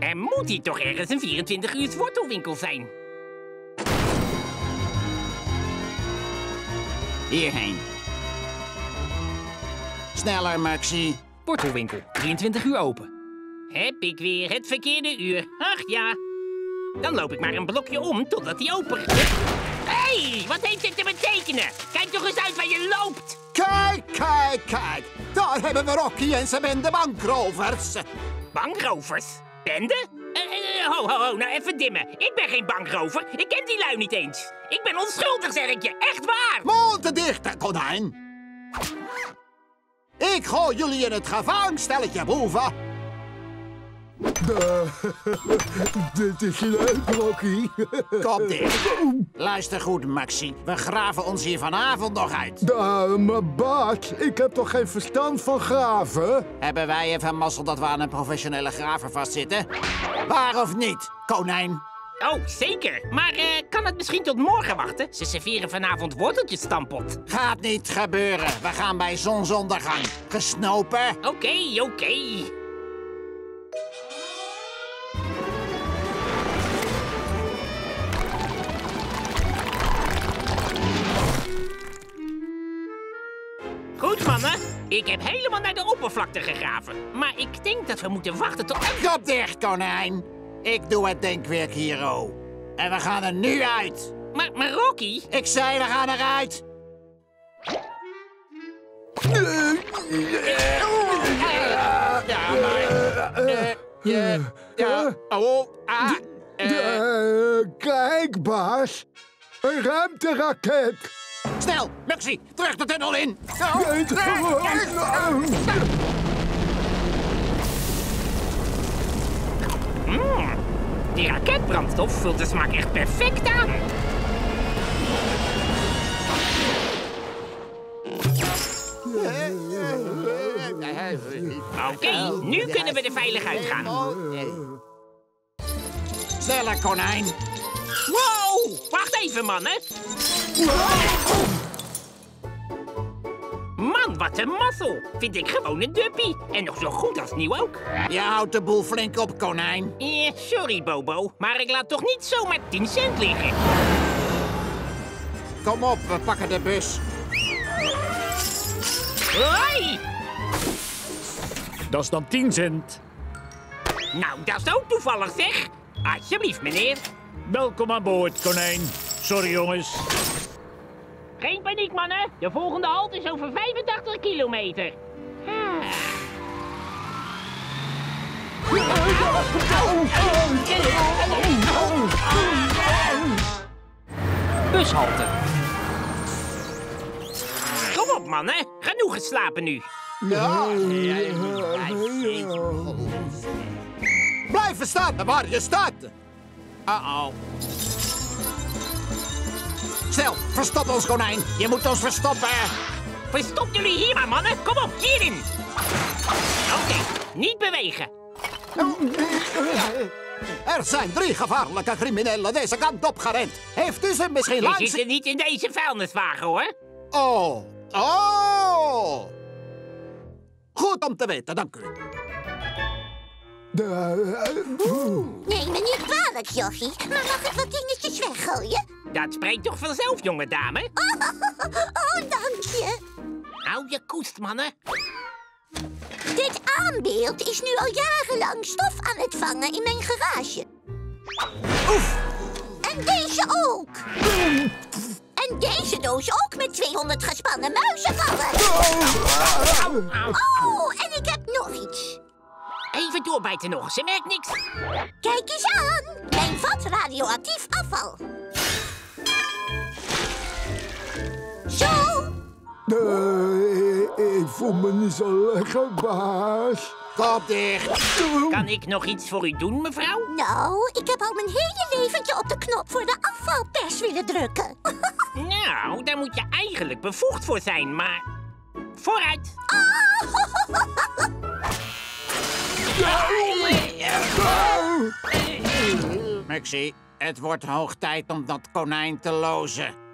Er moet hier toch ergens een 24 uur wortelwinkel zijn. Hierheen. Sneller, Maxi. Wortelwinkel, 23 uur open. Heb ik weer het verkeerde uur. Ach ja. Dan loop ik maar een blokje om totdat hij open Hé, hey, wat heeft dit te betekenen? Kijk toch eens uit waar je loopt. Kijk, kijk, kijk. Daar hebben we Rocky en zijn bende bankrovers. Bankrovers? Bende? Eh, ho, ho, ho, nou even dimmen. Ik ben geen bankrover. Ik ken die lui niet eens. Ik ben onschuldig, zeg ik je. Echt waar. Mond dicht, konijn. Ik gooi jullie in het gevangen, boeven. Dit is leuk, Rocky. Kom dicht. Luister goed, Maxi. We graven ons hier vanavond nog uit. Uh, maar Bart, ik heb toch geen verstand van graven? Hebben wij even mazzel dat we aan een professionele graver vastzitten? Waar of niet, konijn? Oh, zeker. Maar uh, kan het misschien tot morgen wachten? Ze serveren vanavond worteltjes stampot. Gaat niet gebeuren. We gaan bij zonsondergang. Gesnopen? Oké, okay, oké. Okay. Mannen. Ik heb helemaal naar de oppervlakte gegraven. Maar ik denk dat we moeten wachten tot... Kop dicht, konijn. Ik doe het denkwerk hier, oh. En we gaan er nu uit. Maar, maar Rocky... Ik zei, we gaan eruit. Ja, maar... Ja, ja, oh, ah... Kijk, baas. Een ruimteraket. Snel, Muxie, terug de tunnel in. Mm, die raketbrandstof vult de smaak echt perfect aan. Oké, okay, nu kunnen we er veilig uitgaan. Sneller, konijn. Wow, wacht even, mannen. Man, wat een mazzel. Vind ik gewoon een duppie. En nog zo goed als nieuw ook. Je houdt de boel flink op, konijn. Eh, sorry, Bobo. Maar ik laat toch niet zomaar 10 cent liggen. Kom op, we pakken de bus. Hoi! Dat is dan 10 cent. Nou, dat is ook toevallig, zeg. Alsjeblieft, meneer. Welkom aan boord, konijn. Sorry, jongens. Geen paniek, mannen. De volgende halt is over 85 kilometer. Bushalte. Kom op, mannen. Genoeg geslapen nu. Ja. Blijf staan waar je staat. Uh-oh. Snel, verstop ons, konijn. Je moet ons verstoppen. Verstop jullie hier maar, mannen. Kom op, hierin. Oké, niet bewegen. Er zijn drie gevaarlijke criminelen deze kant op gerend. Heeft u ze misschien langs... Ze zitten niet in deze vuilniswagen, hoor. Oh, oh. Goed om te weten, dank u. De, Neem me niet kwalijk, jochie. Maar mag ik wat dingetjes weggooien? Dat spreekt toch vanzelf, jonge dame? Oh, oh, dank je. Hou je koest, mannen. Dit aanbeeld is nu al jarenlang stof aan het vangen in mijn garage. Oef. En deze ook. En deze doos ook met 200 gespannen muizenvallen. Oh, en ik heb nog iets. Even doorbijten nog, ze merkt niks. Kijk eens aan, mijn vat radioactief afval. Ik voel me niet zo lekker, baas. Kop dicht. Kan ik nog iets voor u doen, mevrouw? Nou, ik heb al mijn hele leventje op de knop voor de afvalpers willen drukken. nou, daar moet je eigenlijk bevoegd voor zijn, maar... Vooruit! Maxie, het wordt hoog tijd om dat konijn te lozen.